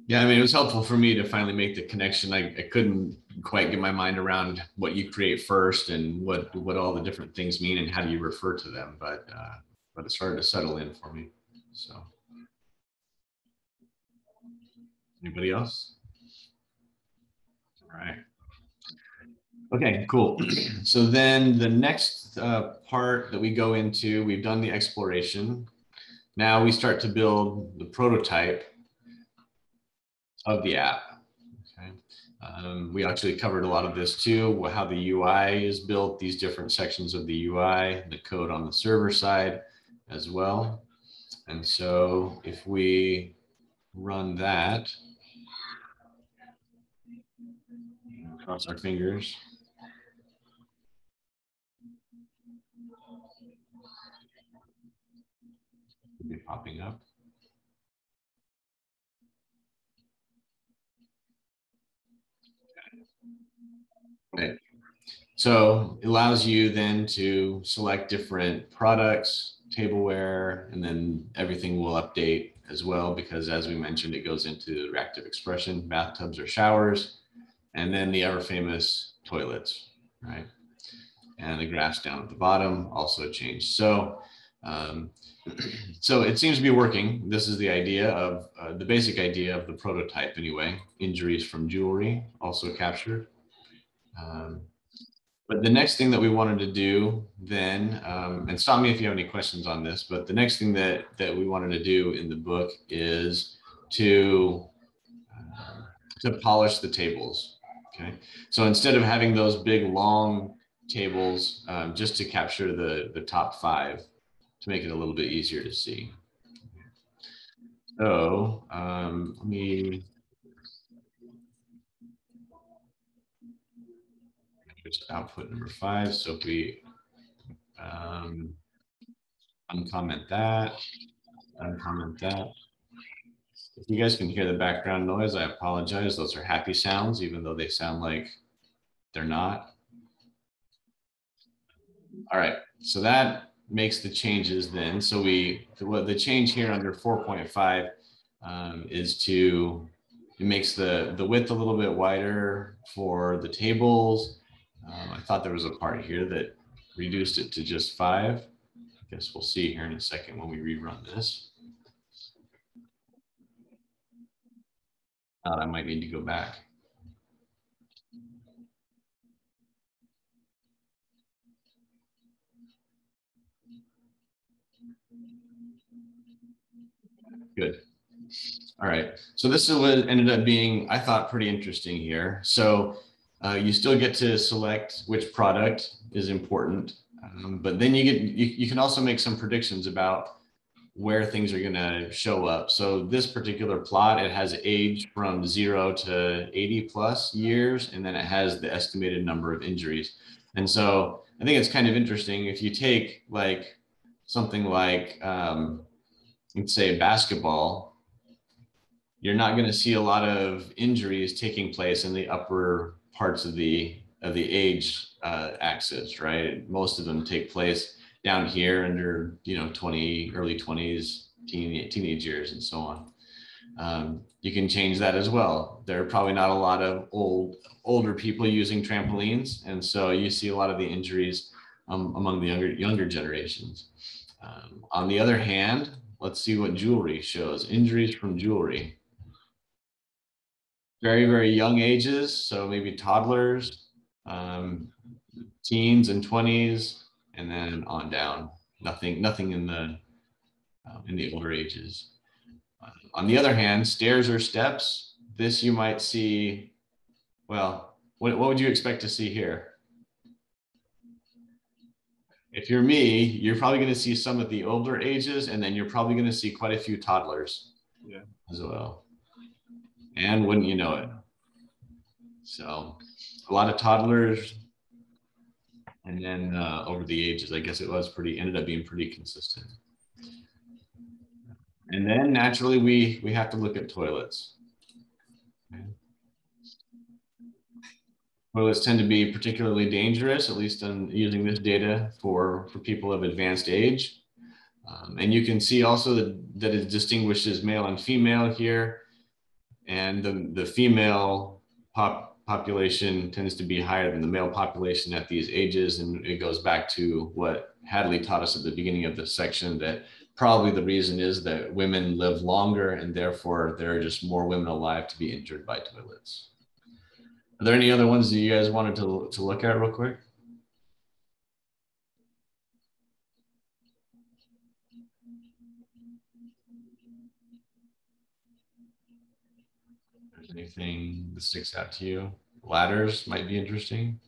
Yeah, I mean, it was helpful for me to finally make the connection. I, I couldn't quite get my mind around what you create first and what what all the different things mean and how do you refer to them, but uh, but it started to settle in for me. So, anybody else? All right. Okay, cool. [CLEARS THROAT] So then the next uh, part that we go into, we've done the exploration. Now we start to build the prototype of the app. Okay. Um, we actually covered a lot of this too, how the UI is built, these different sections of the UI, the code on the server side as well. And so if we run that, cross our fingers. Be popping up. Okay. So it allows you then to select different products, tableware, and then everything will update as well because as we mentioned, it goes into reactive expression, bathtubs or showers, and then the ever famous toilets, right? And the graphs down at the bottom also changed. So, um, [CLEARS THROAT] so it seems to be working. This is the idea of uh, the basic idea of the prototype anyway. Injuries from jewelry also captured. Um, but the next thing that we wanted to do then, um, and stop me if you have any questions on this, but the next thing that, that we wanted to do in the book is to, uh, to polish the tables. Okay. So instead of having those big long tables um, just to capture the, the top five to make it a little bit easier to see. So um, let me output number five. So if we um, uncomment that, uncomment that. If you guys can hear the background noise, I apologize. Those are happy sounds, even though they sound like they're not. All right, so that makes the changes then. So we, the, the change here under 4.5 um, is to, it makes the, the width a little bit wider for the tables um, I thought there was a part here that reduced it to just five. I guess we'll see here in a second when we rerun this. I might need to go back. Good. All right. So this is what ended up being, I thought, pretty interesting here. So uh, you still get to select which product is important, um, but then you get you, you can also make some predictions about where things are going to show up. So this particular plot, it has age from zero to 80 plus years, and then it has the estimated number of injuries. And so I think it's kind of interesting if you take like something like, um, let's say basketball, you're not going to see a lot of injuries taking place in the upper parts of the of the age uh, axis, right? Most of them take place down here under you know 20 early 20s teen, teenage years and so on. Um, you can change that as well. There are probably not a lot of old older people using trampolines and so you see a lot of the injuries um, among the younger younger generations. Um, on the other hand let's see what jewelry shows. Injuries from jewelry very, very young ages. So maybe toddlers, um, teens and 20s, and then on down. Nothing, nothing in the uh, in the older ages. Uh, on the other hand, stairs or steps, this you might see. Well, what, what would you expect to see here? If you're me, you're probably going to see some of the older ages, and then you're probably going to see quite a few toddlers yeah. as well and wouldn't you know it? So a lot of toddlers, and then uh, over the ages, I guess it was pretty ended up being pretty consistent. And then naturally, we we have to look at toilets. Toilets tend to be particularly dangerous, at least in using this data for, for people of advanced age. Um, and you can see also that, that it distinguishes male and female here and the, the female pop population tends to be higher than the male population at these ages. And it goes back to what Hadley taught us at the beginning of the section that probably the reason is that women live longer and therefore there are just more women alive to be injured by toilets. Are there any other ones that you guys wanted to, to look at real quick? Anything that sticks out to you? Ladders might be interesting.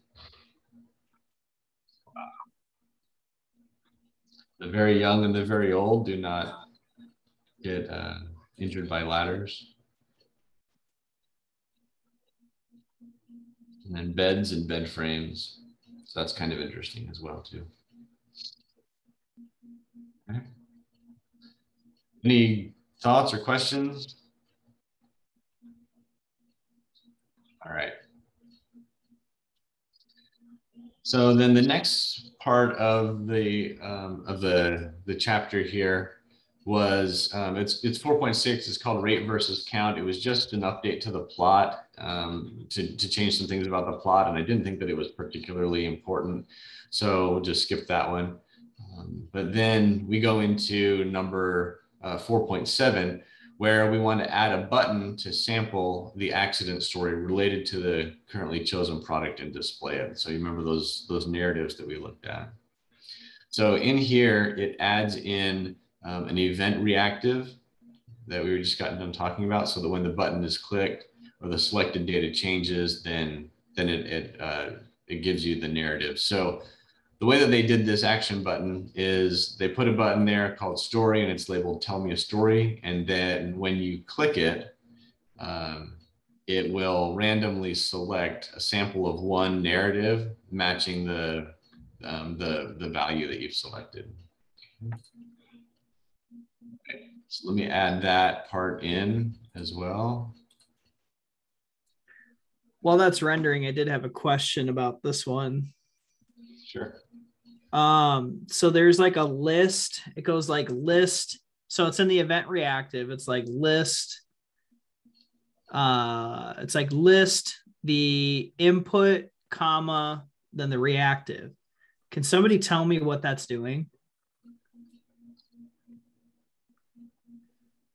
The very young and the very old do not get uh, injured by ladders. And then beds and bed frames. So that's kind of interesting as well too. Okay. Any thoughts or questions? All right. So then the next part of the um, of the the chapter here was um, it's it's 4.6. It's called rate versus count. It was just an update to the plot um, to to change some things about the plot, and I didn't think that it was particularly important, so we'll just skip that one. Um, but then we go into number uh, 4.7, where we want to add a button to sample the accident story related to the currently chosen product and display it. So you remember those, those narratives that we looked at. So in here, it adds in um, an event reactive that we just gotten done talking about. So that when the button is clicked or the selected data changes, then, then it, it, uh, it gives you the narrative. So the way that they did this action button is they put a button there called story and it's labeled tell me a story. And then when you click it, um, it will randomly select a sample of one narrative matching the, um, the, the value that you've selected. Okay. So let me add that part in as well. While that's rendering, I did have a question about this one. Sure. Um, so there's like a list. It goes like list. So it's in the event reactive. It's like list. Uh, it's like list the input, comma, then the reactive. Can somebody tell me what that's doing?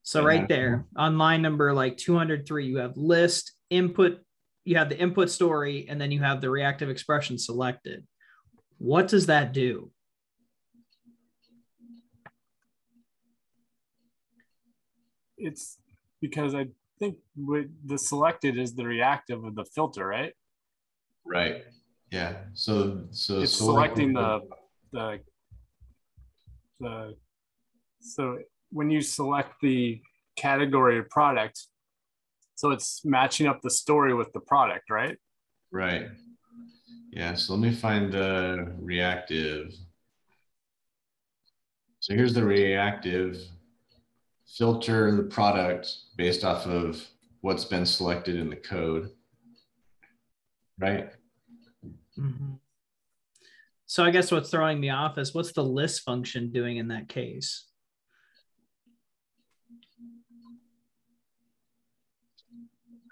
So right there on line number like 203, you have list, input, you have the input story, and then you have the reactive expression selected. What does that do? It's because I think the selected is the reactive of the filter, right? Right. Yeah. So so it's selecting the the the so when you select the category of product, so it's matching up the story with the product, right? Right. Yeah, so let me find the reactive. So here's the reactive. Filter the product based off of what's been selected in the code. Right? Mm-hmm. So I guess what's throwing me off is what's the list function doing in that case?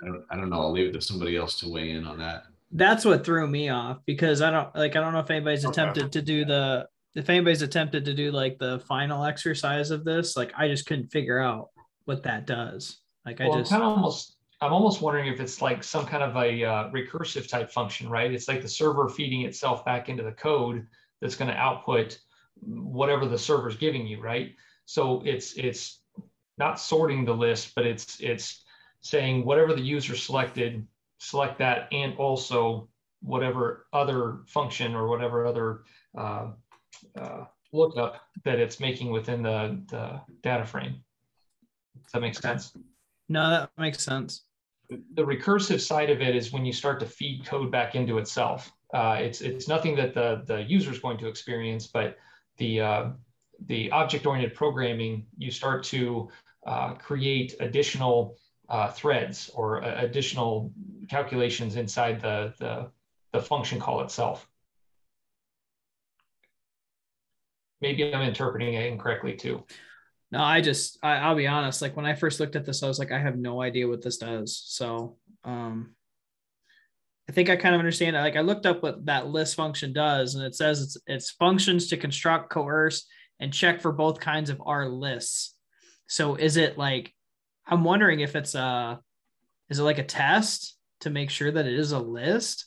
I don't, I don't know. I'll leave it to somebody else to weigh in on that that's what threw me off because I don't like I don't know if anybody's okay. attempted to do the if anybody's attempted to do like the final exercise of this, like I just couldn't figure out what that does. Like well, I just kind of almost I'm almost wondering if it's like some kind of a uh, recursive type function, right? It's like the server feeding itself back into the code that's going to output whatever the server's giving you, right? So it's it's not sorting the list, but it's it's saying whatever the user selected select that and also whatever other function or whatever other uh, uh, lookup that it's making within the, the data frame. Does that make sense? No, that makes sense. The recursive side of it is when you start to feed code back into itself. Uh, it's it's nothing that the the user is going to experience, but the uh, the object-oriented programming, you start to uh, create additional uh, threads or uh, additional calculations inside the, the, the function call itself. Maybe I'm interpreting it incorrectly too. No, I just, I, will be honest. Like when I first looked at this, I was like, I have no idea what this does. So, um, I think I kind of understand it. Like I looked up what that list function does, and it says it's it's functions to construct, coerce, and check for both kinds of R lists. So is it like I'm wondering if it's a is it like a test to make sure that it is a list?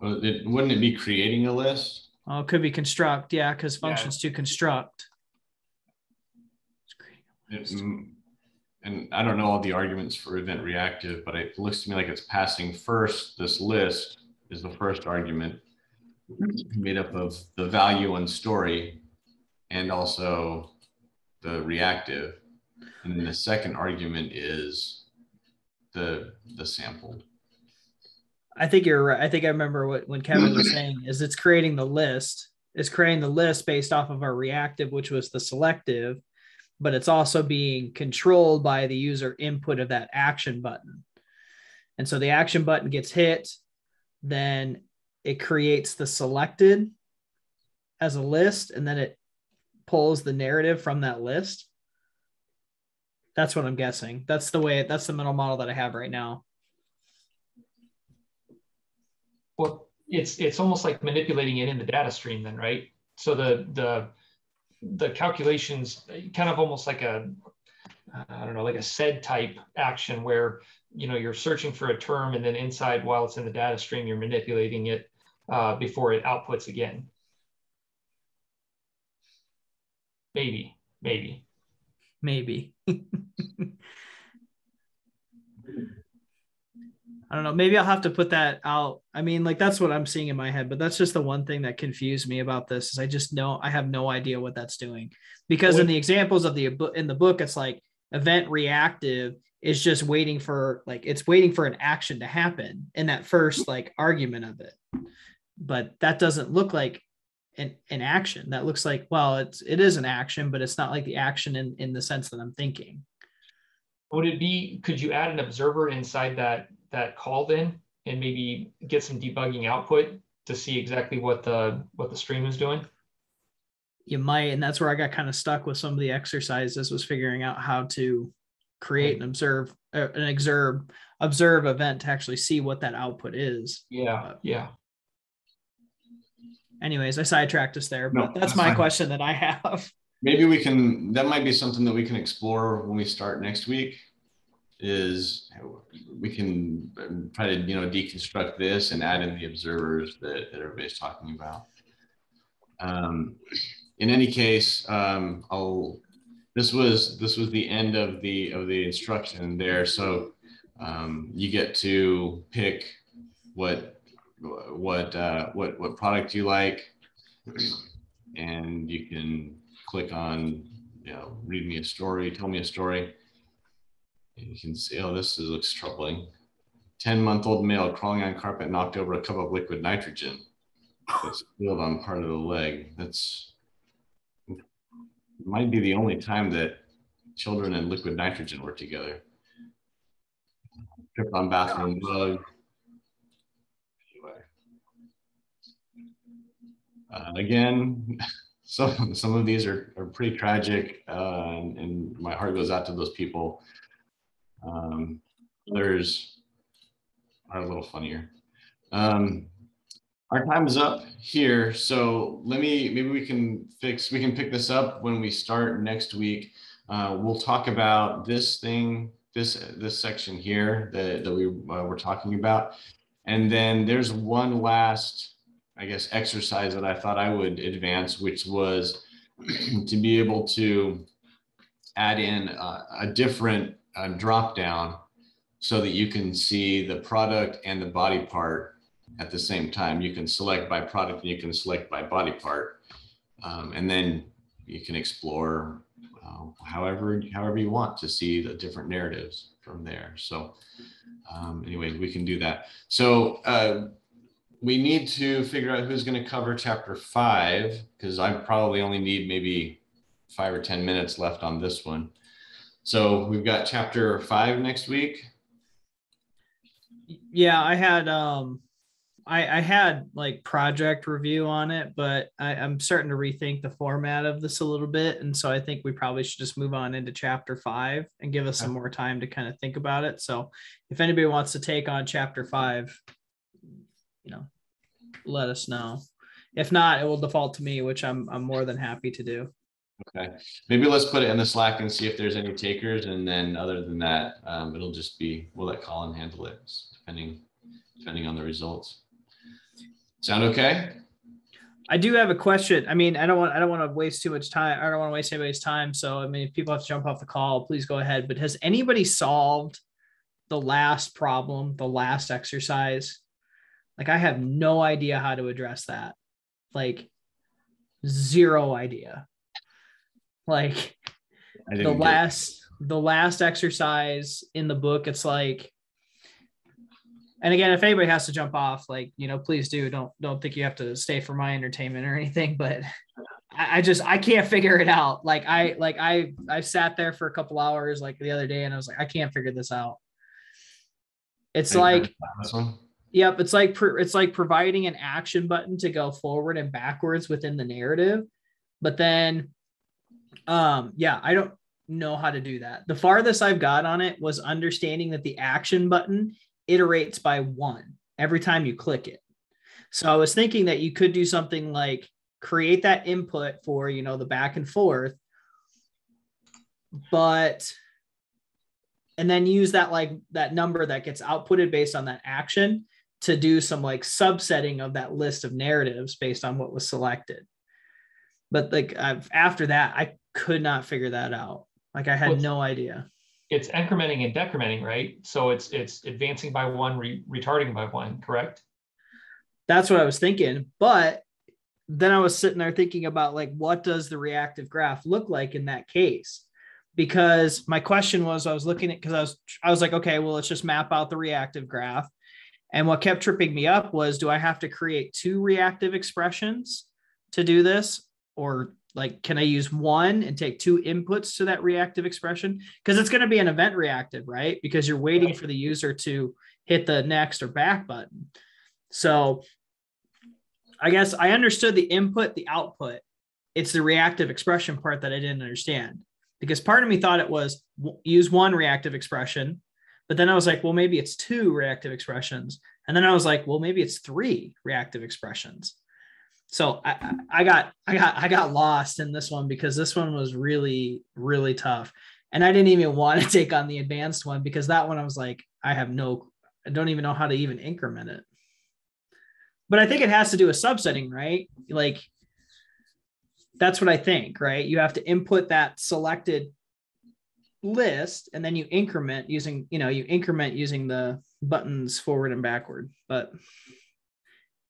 Well, it, wouldn't it be creating a list? Oh, it could be construct, yeah, because functions yeah. to construct. It, and I don't know all the arguments for event reactive, but it looks to me like it's passing first. This list is the first argument made up of the value and story and also the reactive. And then the second argument is the the sample. I think you're right. I think I remember what when Kevin was [CLEARS THROAT] saying is it's creating the list. It's creating the list based off of our reactive, which was the selective, but it's also being controlled by the user input of that action button. And so the action button gets hit, then it creates the selected as a list and then it pulls the narrative from that list. That's what I'm guessing. That's the way that's the mental model that I have right now. Well, it's it's almost like manipulating it in the data stream then, right? So the the the calculations kind of almost like a I don't know, like a SED type action where you know you're searching for a term and then inside while it's in the data stream you're manipulating it uh, before it outputs again. Maybe, maybe, maybe. [LAUGHS] I don't know. Maybe I'll have to put that out. I mean, like that's what I'm seeing in my head, but that's just the one thing that confused me about this is I just know I have no idea what that's doing. Because in the examples of the in the book, it's like event reactive is just waiting for like it's waiting for an action to happen in that first like argument of it. But that doesn't look like an, an action. That looks like, well, it's it is an action, but it's not like the action in, in the sense that I'm thinking. Would it be could you add an observer inside that that call then and maybe get some debugging output to see exactly what the what the stream is doing? You might, and that's where I got kind of stuck with some of the exercises was figuring out how to create and observe uh, an observe observe event to actually see what that output is. Yeah, yeah. Anyways, I sidetracked us there, but no, that's, that's my fine. question that I have. [LAUGHS] Maybe we can. That might be something that we can explore when we start next week is we can try to you know deconstruct this and add in the observers that, that everybody's talking about. Um, in any case, um, I'll. This was this was the end of the of the instruction there. So um, you get to pick what what uh, what what product you like, and you can click on you know read me a story, tell me a story you can see, oh, this is, looks troubling. 10 month old male crawling on carpet knocked over a cup of liquid nitrogen. It's spilled on part of the leg. That's might be the only time that children and liquid nitrogen work together. Trip on bathroom rug. Anyway. Uh, again, [LAUGHS] some, some of these are, are pretty tragic, uh, and, and my heart goes out to those people um, others are a little funnier. Um, our time is up here, so let me maybe we can fix we can pick this up when we start next week. Uh, we'll talk about this thing, this this section here that that we uh, were talking about, and then there's one last, I guess, exercise that I thought I would advance, which was [CLEARS THROAT] to be able to add in uh, a different a drop down so that you can see the product and the body part at the same time. You can select by product and you can select by body part. Um, and then you can explore uh, however, however you want to see the different narratives from there. So um, anyway, we can do that. So uh, we need to figure out who's going to cover chapter five, because I probably only need maybe five or 10 minutes left on this one. So we've got chapter five next week. Yeah, I had um I, I had like project review on it, but I, I'm starting to rethink the format of this a little bit. And so I think we probably should just move on into chapter five and give us some more time to kind of think about it. So if anybody wants to take on chapter five, you know, let us know. If not, it will default to me, which I'm I'm more than happy to do. Okay, maybe let's put it in the Slack and see if there's any takers, and then other than that, um, it'll just be we'll let Collin handle it, depending depending on the results. Sound okay? I do have a question. I mean, I don't want I don't want to waste too much time. I don't want to waste anybody's time. So I mean, if people have to jump off the call, please go ahead. But has anybody solved the last problem, the last exercise? Like I have no idea how to address that. Like zero idea. Like the last the last exercise in the book, it's like and again, if anybody has to jump off, like, you know, please do. Don't don't think you have to stay for my entertainment or [LAUGHS] anything, but I, I just I can't figure it out. Like I like I I sat there for a couple hours like the other day and I was like, I can't figure this out. It's like Yep, it's like it's like providing an action button to go forward and backwards within the narrative. But then um yeah, I don't know how to do that. The farthest I've got on it was understanding that the action button iterates by one every time you click it. So I was thinking that you could do something like create that input for, you know, the back and forth but and then use that like that number that gets outputted based on that action to do some like subsetting of that list of narratives based on what was selected. But like I've, after that, I could not figure that out. Like I had well, no idea. It's incrementing and decrementing, right? So it's it's advancing by one, re- retarding by one, correct? That's what I was thinking. But then I was sitting there thinking about like what does the reactive graph look like in that case? Because my question was I was looking at because I was I was like, okay, well, let's just map out the reactive graph and what kept tripping me up was do I have to create two reactive expressions to do this? Or like, can I use one and take two inputs to that reactive expression? Because it's going to be an event reactive, right? Because you're waiting for the user to hit the next or back button. So I guess I understood the input, the output. It's the reactive expression part that I didn't understand because part of me thought it was use one reactive expression but then I was like, well, maybe it's two reactive expressions. And then I was like, well, maybe it's three reactive expressions. So I, I got I got I got lost in this one because this one was really really tough, and I didn't even [LAUGHS] want to take on the advanced one because that one I was like I have no I don't even know how to even increment it. But I think it has to do with subsetting, right? Like that's what I think, right? You have to input that selected list and then you increment using you know you increment using the buttons forward and backward but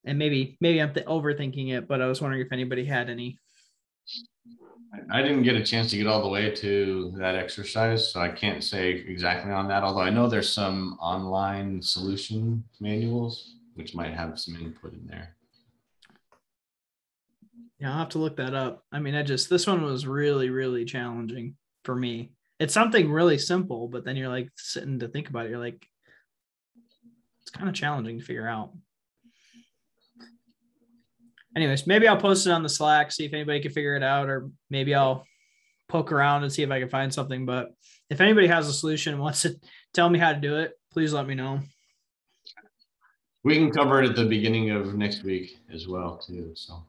and maybe maybe i'm th- overthinking it but i was wondering if anybody had any. I didn't get a chance to get all the way to that exercise so i can't say exactly on that although i know there's some online solution manuals which might have some input in there. Yeah i'll have to look that up. I mean i just this one was really really challenging for me it's something really simple, but then you're like sitting to think about it. You're like, it's kind of challenging to figure out. Anyways, maybe I'll post it on the Slack, see if anybody can figure it out, or maybe I'll poke around and see if I can find something. But if anybody has a solution wants to tell me how to do it, please let me know. We can cover it at the beginning of next week as well, too. So